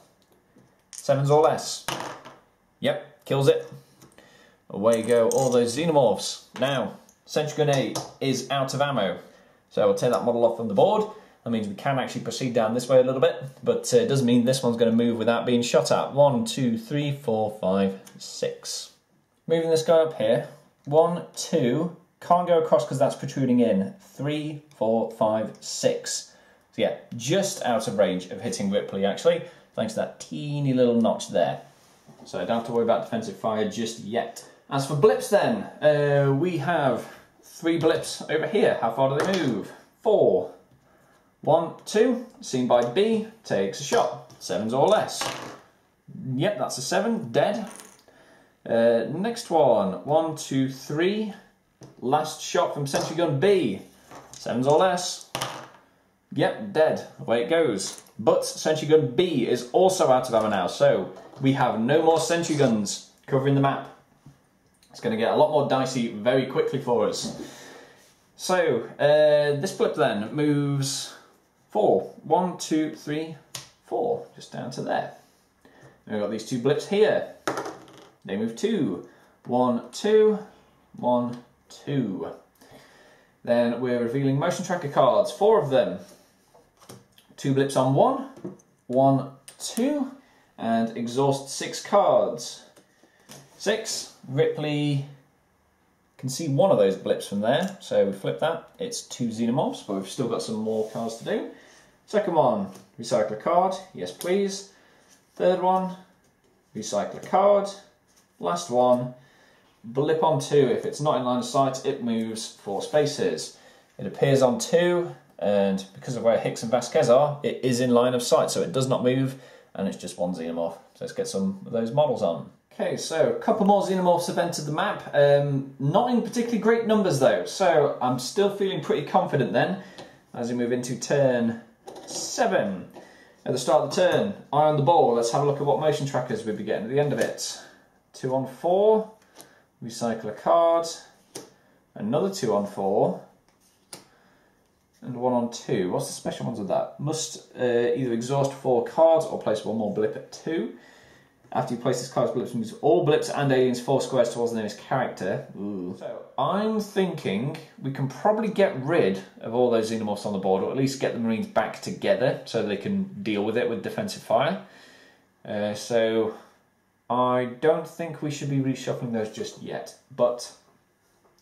Sevens or less. Yep, kills it. Away go all those Xenomorphs. Now, Gun A is out of ammo. So we'll take that model off from the board. That means we can actually proceed down this way a little bit, but uh, it does mean this one's going to move without being shot at. One, two, three, four, five, six. Moving this guy up here. One, two, can't go across because that's protruding in. Three, four, five, six. So yeah, just out of range of hitting Ripley actually, thanks to that teeny little notch there. So I don't have to worry about defensive fire just yet. As for blips then, uh, we have three blips over here. How far do they move? Four. One, two, seen by B, takes a shot. Sevens or less. Yep, that's a seven, dead. Uh, next one, one, two, three, Last shot from Sentry Gun B. Sevens or less. Yep, dead. Away it goes. But Sentry Gun B is also out of ammo now, so we have no more Sentry Guns covering the map. It's going to get a lot more dicey very quickly for us. So, uh, this blip then moves four. One, two, three, four. Just down to there. We've got these two blips here. They move two. One, two, one, two. Then we're revealing motion tracker cards, four of them. Two blips on one, one, two, and exhaust six cards. Six, Ripley can see one of those blips from there, so we flip that. It's two Xenomorphs, but we've still got some more cards to do. Second one, recycle a card, yes please. Third one, recycle a card. Last one, blip on 2. If it's not in line of sight, it moves 4 spaces. It appears on 2, and because of where Hicks and Vasquez are, it is in line of sight, so it does not move, and it's just one xenomorph. So let's get some of those models on. Okay, so a couple more xenomorphs have entered the map. Um, not in particularly great numbers though, so I'm still feeling pretty confident then as we move into turn seven. At the start of the turn, eye on the ball. Let's have a look at what motion trackers we'd be getting at the end of it. Two on four, recycle a card, another two on four, and one on two. What's the special ones with that? Must uh, either exhaust four cards or place one more blip at two. After you place this card's blips, moves all blips and aliens four squares towards the nearest character. Ooh. So I'm thinking we can probably get rid of all those xenomorphs on the board, or at least get the marines back together so they can deal with it with defensive fire. Uh, so I don't think we should be reshuffling those just yet, but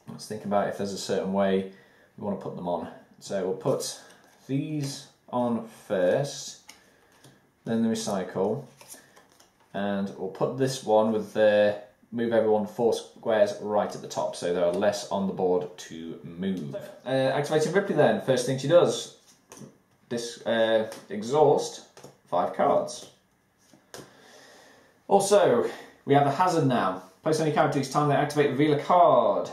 let's think about if there's a certain way we want to put them on. So we'll put these on first, then the recycle, and we'll put this one with the move everyone four squares right at the top so there are less on the board to move. Uh, activating Ripley then, first thing she does, this uh, exhaust five cards. Also, we have a hazard now. Place any character each time they activate, reveal a card.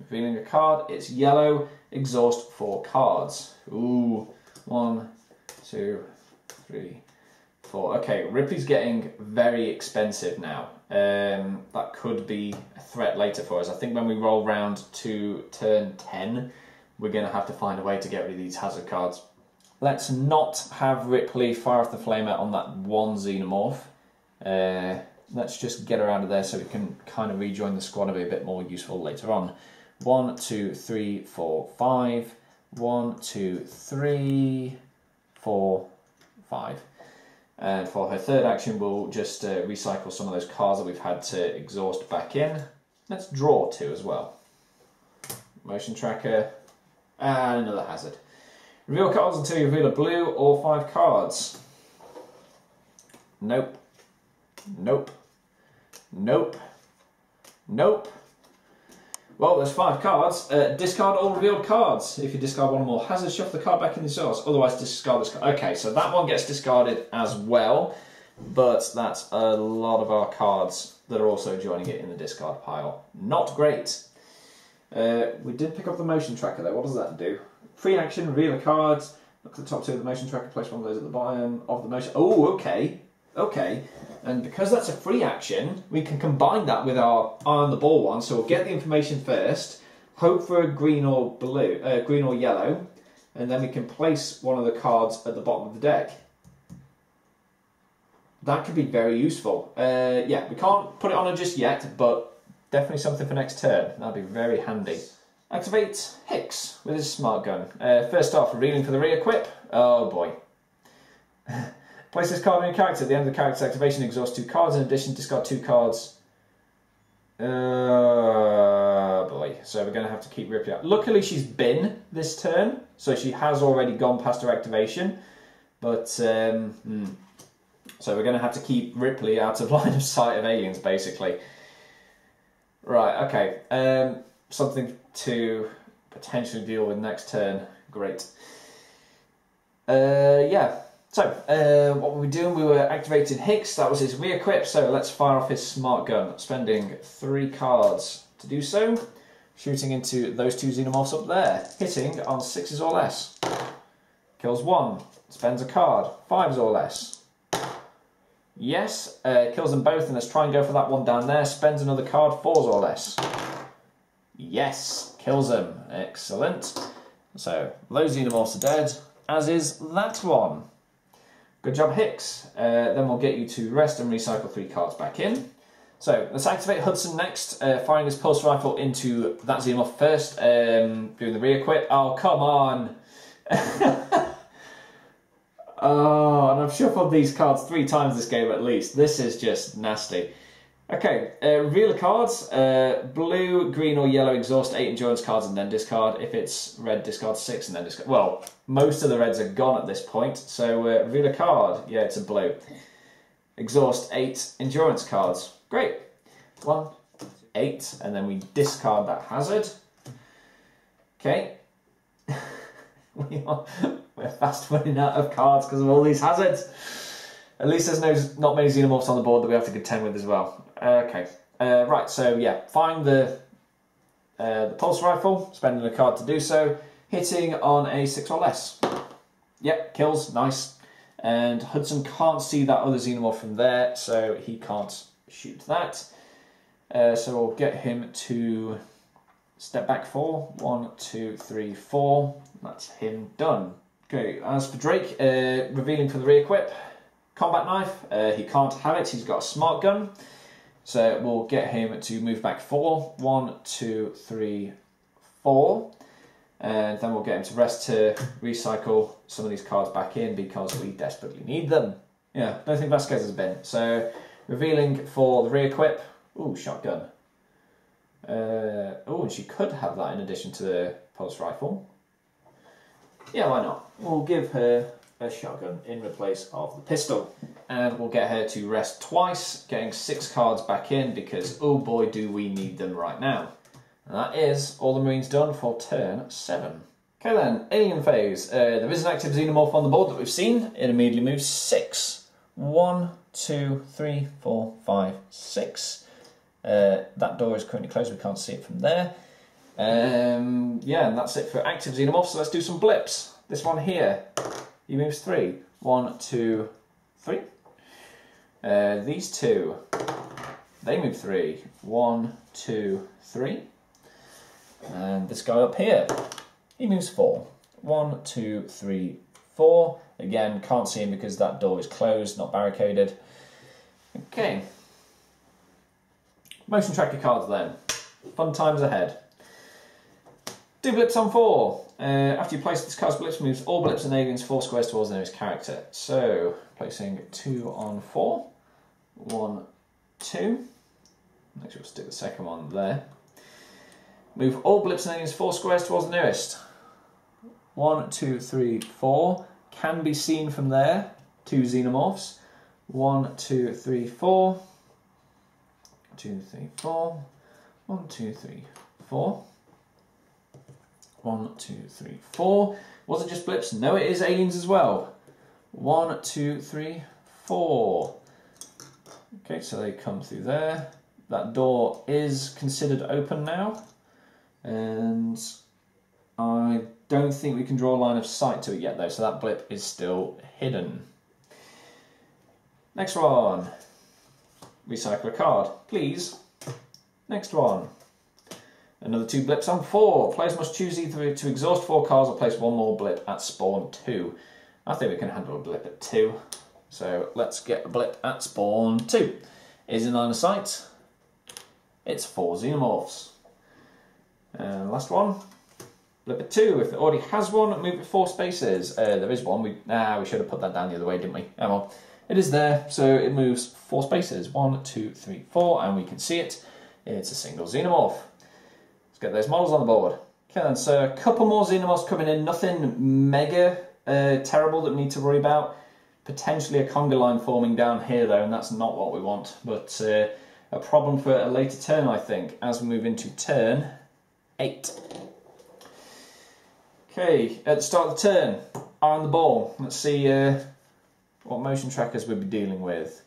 Revealing a card, it's yellow, exhaust four cards. Ooh, one, two, three, four. Okay, Ripley's getting very expensive now. Um, that could be a threat later for us. I think when we roll round to turn 10, we're going to have to find a way to get rid of these hazard cards. Let's not have Ripley fire off the flamer on that one xenomorph. Uh, let's just get her out of there so we can kind of rejoin the squad and be a bit more useful later on. One, two, three, four, five. One, two, three, four, five. And for her third action, we'll just uh, recycle some of those cards that we've had to exhaust back in. Let's draw two as well. Motion tracker, and another hazard. Reveal cards until you reveal a blue or five cards. Nope. Nope. Nope. Nope. Well, there's five cards. Uh, discard all revealed cards. If you discard one or more hazards, shuffle the card back in the source. Otherwise, discard this card. Okay, so that one gets discarded as well, but that's a lot of our cards that are also joining it in the discard pile. Not great. Uh, we did pick up the motion tracker though. What does that do? Free action, reveal a card. Look at the top two of the motion tracker, place one of those at the bottom of the motion. Oh, okay. Okay. And because that's a free action, we can combine that with our eye on the ball one. So we'll get the information first, hope for a green or blue, uh, green or yellow, and then we can place one of the cards at the bottom of the deck. That could be very useful. Uh, yeah, we can't put it on just yet, but definitely something for next turn. That'd be very handy. Activate Hicks with his smart gun. Uh, first off, reeling for the re-equip. Oh boy. (laughs) Place this card on your character. At the end of the character's activation, exhaust two cards. In addition, discard two cards. Uh, boy. So we're going to have to keep Ripley out. Luckily, she's been this turn, so she has already gone past her activation. But, um, hmm. so we're going to have to keep Ripley out of (laughs) line of sight of aliens, basically. Right, okay. Um, something to potentially deal with next turn. Great. Uh, yeah. So, uh, what were we doing? We were activating Hicks, that was his re-equip, so let's fire off his smart gun, spending three cards to do so, shooting into those two xenomorphs up there, hitting on sixes or less. Kills one, spends a card, fives or less. Yes, uh, kills them both, and let's try and go for that one down there, spends another card, fours or less. Yes, kills them, excellent. So, those xenomorphs are dead, as is that one. Good job, Hicks. Uh, then we'll get you to rest and recycle three cards back in. So let's activate Hudson next, uh, firing his pulse rifle into that Xenomorph first, um, doing the re-equip. Oh, come on! (laughs) oh, and I've shuffled these cards three times this game at least. This is just nasty. Okay, uh, reveal the cards. Uh, blue, green, or yellow exhaust eight endurance cards and then discard. If it's red, discard six and then discard. Well, most of the reds are gone at this point, so uh, reveal a card. Yeah, it's a blue. Exhaust eight endurance cards. Great. One, eight, and then we discard that hazard. Okay. (laughs) we are, we're fast running out of cards because of all these hazards. At least there's no not many xenomorphs on the board that we have to contend with as well. Okay, uh, right. So yeah, find the uh, the pulse rifle, spending a card to do so, hitting on a six or less. Yep, kills, nice. And Hudson can't see that other xenomorph from there, so he can't shoot that. Uh, so we'll get him to step back four. One, two, three, four. That's him done. Okay, as for Drake, uh, revealing for the re-equip, combat knife. Uh, he can't have it, he's got a smart gun. So we'll get him to move back four. One, two, three, four. And then we'll get him to rest to recycle some of these cards back in because we desperately need them. Yeah, don't think Vasquez has been. So revealing for the re-equip. Ooh, shotgun. Uh, oh, and she could have that in addition to the pulse rifle. Yeah, why not? We'll give her a shotgun in replace of the pistol. And we'll get her to rest twice, getting six cards back in because, oh boy, do we need them right now. And that is all the Marines done for turn seven. Okay then, Alien Phase. Uh, there is an active Xenomorph on the board that we've seen. It immediately moves six. One, two, three, four, five, six. Uh, that door is currently closed, we can't see it from there. Um, yeah, and that's it for active Xenomorphs, so let's do some blips. This one here, he moves three. One, two, three. Uh, these two, they move three. One, two, three. And this guy up here, he moves four. One, two, three, four. Again, can't see him because that door is closed, not barricaded. Okay. Motion tracker cards then. Fun times ahead. Do on four. Uh, after you place this card's blips, moves all blips and aliens four squares towards the nearest character. So, placing two on four. One, two. Make sure we stick the second one there. Move all blips and aliens four squares towards the nearest. One, two, three, four. Can be seen from there. Two xenomorphs. One, two, three, four. Two, three, four. One, two, three, four. One, two, three, four. Was it just blips? No, it is aliens as well. One, two, three, four. Okay, so they come through there. That door is considered open now. And I don't think we can draw a line of sight to it yet though, so that blip is still hidden. Next one. Recycle a card, please. Next one. Another two blips on four. Players must choose either to exhaust four cards or place one more blip at spawn two. I think we can handle a blip at two. So let's get a blip at spawn two. Is in line of sight. It's four xenomorphs. And last one. Blip at two. If it already has one, move it four spaces. Uh, there is one. We ah, we should have put that down the other way, didn't we? Oh well. It is there, so it moves four spaces. One, two, three, four, and we can see it. It's a single xenomorph get those models on the board. Okay then, so a couple more Xenomorphs coming in, nothing mega uh, terrible that we need to worry about. Potentially a conga line forming down here though, and that's not what we want, but uh, a problem for a later turn I think, as we move into turn 8. Okay, at the start of the turn, eye on the ball. Let's see uh, what motion trackers we'll be dealing with.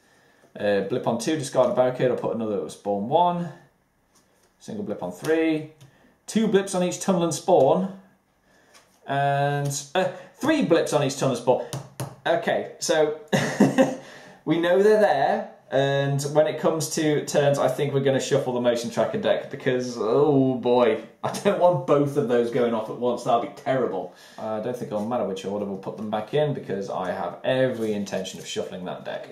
Uh, blip on 2, discard a barricade, I'll put another spawn 1. Single blip on 3 two blips on each tunnel and spawn, and uh, three blips on each tunnel and spawn. Okay, so (laughs) we know they're there, and when it comes to turns, I think we're going to shuffle the motion tracker deck because, oh boy, I don't want both of those going off at once. That'll be terrible. I don't think it'll matter which order we'll put them back in because I have every intention of shuffling that deck.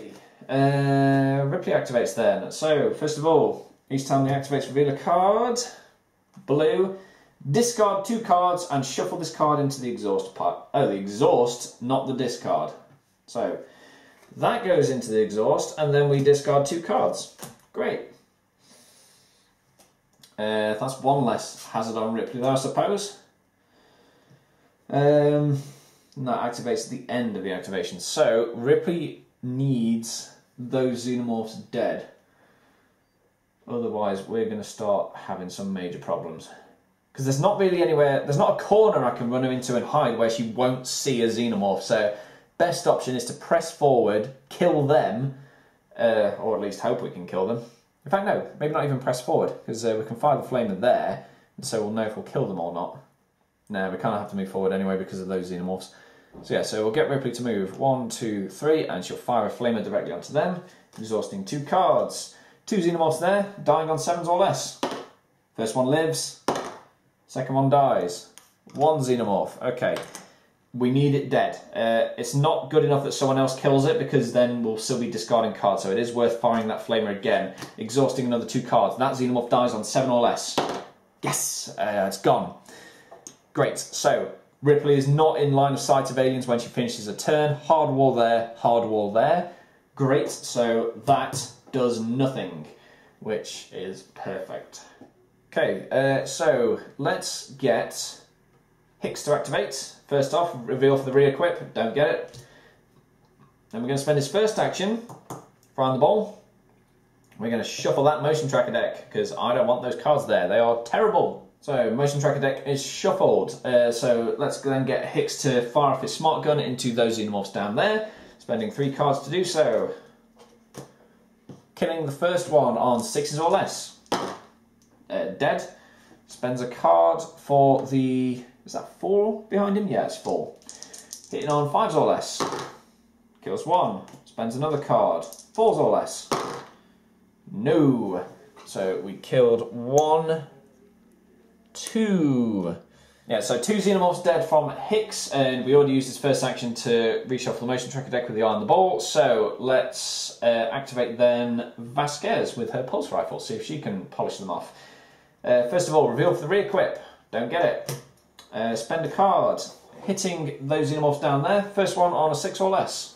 Uh, Ripley activates then. So, first of all, each time he activates, reveal a card blue. Discard two cards and shuffle this card into the exhaust part. Oh, the exhaust, not the discard. So that goes into the exhaust, and then we discard two cards. Great. Uh, that's one less hazard on Ripley there, I suppose. Um, that activates at the end of the activation. So Ripley needs those xenomorphs dead. Otherwise, we're going to start having some major problems. Because there's not really anywhere, there's not a corner I can run her into and hide where she won't see a xenomorph. So best option is to press forward, kill them, uh, or at least hope we can kill them. In fact, no, maybe not even press forward, because uh, we can fire the flamer there, and so we'll know if we'll kill them or not. No, we kind of have to move forward anyway because of those xenomorphs. So yeah, so we'll get Ripley to move one, two, three, and she'll fire a flamer directly onto them, exhausting two cards. Two xenomorphs there, dying on sevens or less. First one lives, second one dies. One xenomorph, okay. We need it dead. Uh, it's not good enough that someone else kills it because then we'll still be discarding cards, so it is worth firing that flamer again, exhausting another two cards. That xenomorph dies on seven or less. Yes, uh, it's gone. Great, so Ripley is not in line of sight of aliens when she finishes a turn. Hard wall there, hard wall there. Great, so that does nothing, which is perfect. Okay, uh, so let's get Hicks to activate. First off, reveal for the re-equip, don't get it. Then we're going to spend his first action, find the ball. We're going to shuffle that motion tracker deck, because I don't want those cards there. They are terrible. So, motion tracker deck is shuffled. Uh, so, let's then get Hicks to fire off his smart gun into those xenomorphs down there, spending three cards to do so. Killing the first one on sixes or less. Uh, dead. Spends a card for the. Is that four behind him? Yeah, it's four. Hitting on fives or less. Kills one. Spends another card. Fours or less. No. So we killed one two. Yeah, so two Xenomorphs dead from Hicks, and we already used his first action to reshuffle the motion tracker deck with the eye on the ball. So let's uh, activate then Vasquez with her pulse rifle, see if she can polish them off. Uh, first of all, reveal for the re-equip. Don't get it. Uh, spend a card, hitting those Xenomorphs down there. First one on a six or less.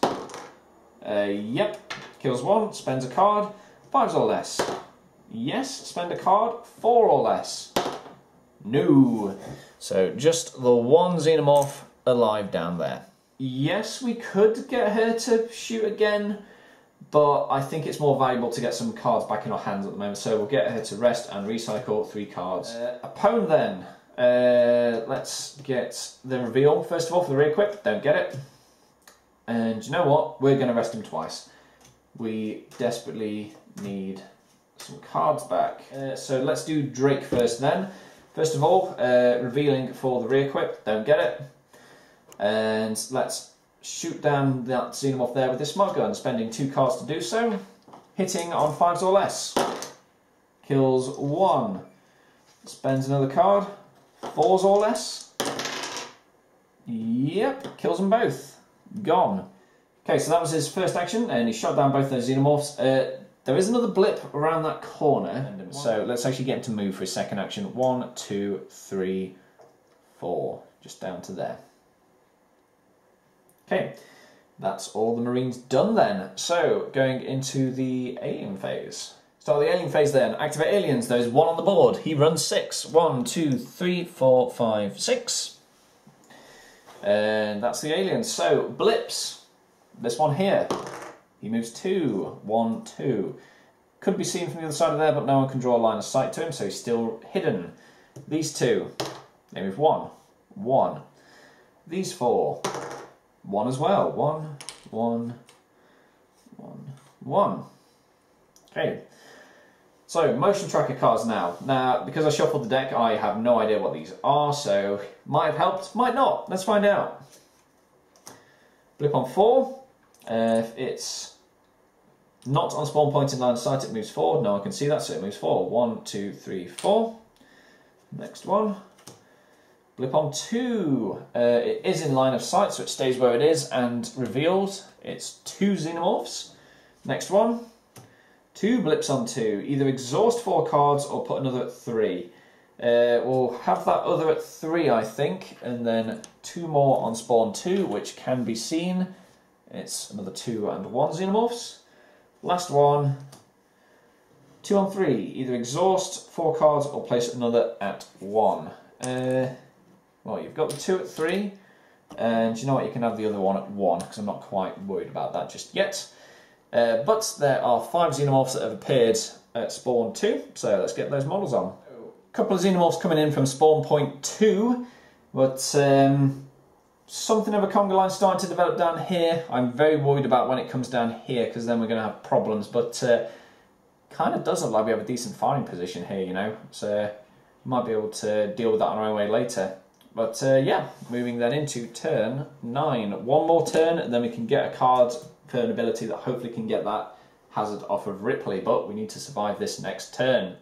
Uh, yep, kills one, spends a card, fives or less. Yes, spend a card, four or less. No. So just the one xenomorph alive down there. Yes, we could get her to shoot again, but I think it's more valuable to get some cards back in our hands at the moment. So we'll get her to rest and recycle three cards. Uh, Apone then. Uh, let's get the reveal first of all for the re-equip. Don't get it. And you know what? We're going to rest him twice. We desperately need some cards back. Uh, so let's do Drake first then. First of all, uh, revealing for the re-equip, don't get it. And let's shoot down that Xenomorph there with this smart gun, spending two cards to do so. Hitting on fives or less. Kills one. Spends another card. Fours or less. Yep, kills them both. Gone. Okay, so that was his first action, and he shot down both those Xenomorphs. Uh, there is another blip around that corner, so let's actually get him to move for his second action. One, two, three, four. Just down to there. Okay, that's all the Marines done then. So, going into the alien phase. Start the alien phase then. Activate aliens. There's one on the board. He runs six. One, two, three, four, five, six. And that's the aliens. So, blips. This one here. He moves two, one, two. Could be seen from the other side of there, but no one can draw a line of sight to him, so he's still hidden. These two, they move one, one. These four, one as well. One, one, one, one. Okay. So, motion tracker cards now. Now, because I shuffled the deck, I have no idea what these are, so might have helped, might not. Let's find out. Blip on four. Uh, if it's not on spawn point in line of sight, it moves forward. No one can see that, so it moves forward. One, two, three, four. Next one. Blip on two. Uh, it is in line of sight, so it stays where it is and reveals it's two xenomorphs. Next one. Two blips on two. Either exhaust four cards or put another at three. Uh, we'll have that other at three, I think, and then two more on spawn two, which can be seen. It's another two and one xenomorphs. Last one, two on three. Either exhaust four cards or place another at one. Uh, well, you've got the two at three, and you know what? You can have the other one at one because I'm not quite worried about that just yet. Uh, but there are five xenomorphs that have appeared at spawn two, so let's get those models on. A couple of xenomorphs coming in from spawn point two, but um, something of a conga line starting to develop down here. I'm very worried about when it comes down here because then we're going to have problems. But uh, kind of does look like we have a decent firing position here, you know. So might be able to deal with that on our way later. But uh, yeah, moving then into turn nine. One more turn, then we can get a card for an ability that hopefully can get that hazard off of Ripley. But we need to survive this next turn.